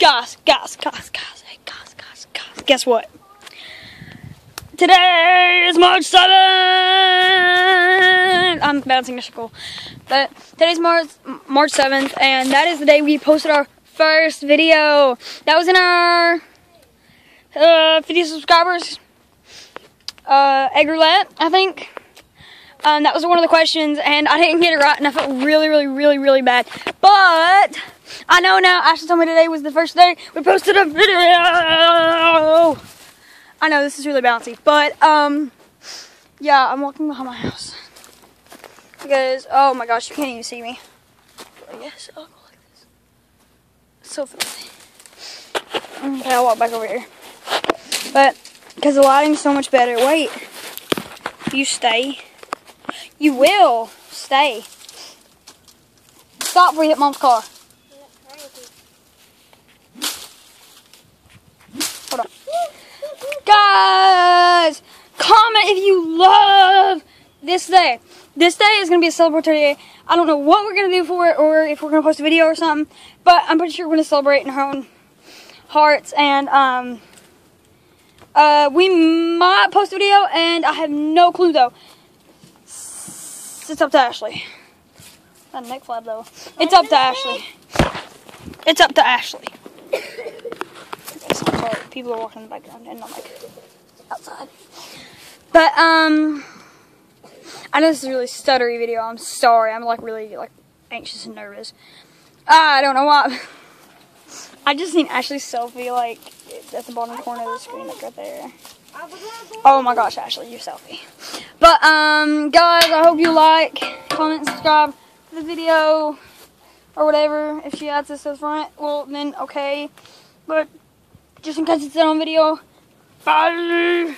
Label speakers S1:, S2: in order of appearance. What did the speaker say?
S1: guys, guys, guys, guys, hey, guys, guys, guys. Guess what? Today is March 7th. I'm bouncing to school. But today's March, March 7th, and that is the day we posted our first video. That was in our uh, 50 subscribers uh, egg roulette, I think. Um, that was one of the questions, and I didn't get it right, and I felt really, really, really, really bad. But I know now. Ashley told me today was the first day we posted a video. I know this is really bouncy, but um, yeah, I'm walking behind my house because oh my gosh, you can't even see me. Yes, I'll go like this. So filthy. Okay, I'll walk back over here, but because the lighting's so much better. Wait, you stay. You will stay. Stop before you hit mom's car. Hold on. Guys, comment if you love this day. This day is going to be a celebratory day. I don't know what we're going to do for it or if we're going to post a video or something, but I'm pretty sure we're going to celebrate in our own hearts and um uh we might post a video and I have no clue though. It's up to Ashley. That neck flap though. It's up to Ashley. It's up to Ashley. People are walking in the background and not like outside. But um I know this is a really stuttery video. I'm sorry. I'm like really like anxious and nervous. I don't know why. I just seen Ashley's selfie like at the bottom corner of the screen, like right there. Oh my gosh, Ashley, your selfie. But um, guys, I hope you like, comment, subscribe to the video or whatever. If she adds this to the front, well then okay. But just in case it's on video, bye.